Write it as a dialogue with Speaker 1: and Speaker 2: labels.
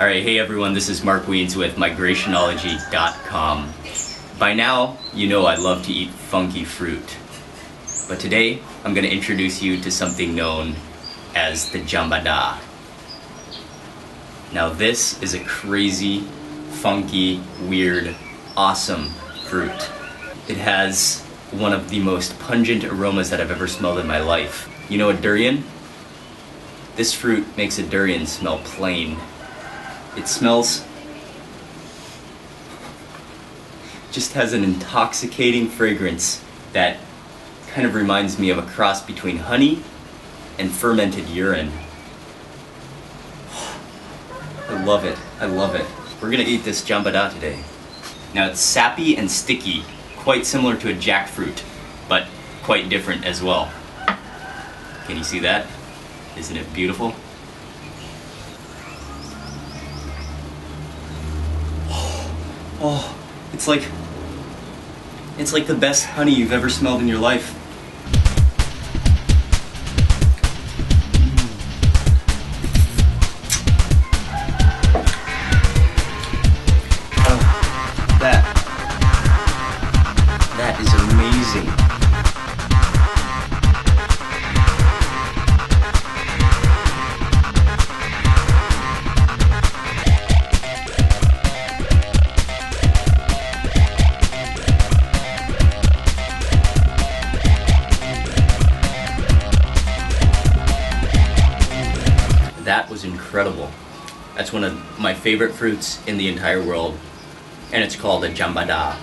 Speaker 1: All right, hey everyone, this is Mark Wiens with migrationology.com. By now, you know I love to eat funky fruit. But today, I'm going to introduce you to something known as the champada. Now, this is a crazy, funky, weird, awesome fruit. It has one of the most pungent aromas that I've ever smelled in my life. You know a durian? This fruit makes a durian smell plain. It smells just has an intoxicating fragrance that kind of reminds me of a cross between honey and fermented urine. I love it. I love it. We're gonna eat this champada today. Now it's sappy and sticky, quite similar to a jackfruit, but quite different as well. Can you see that? Isn't it beautiful? Oh, it's like it's like the best honey you've ever smelled in your life. That that is amazing. That was incredible. That's one of my favorite fruits in the entire world, and it's called a champada.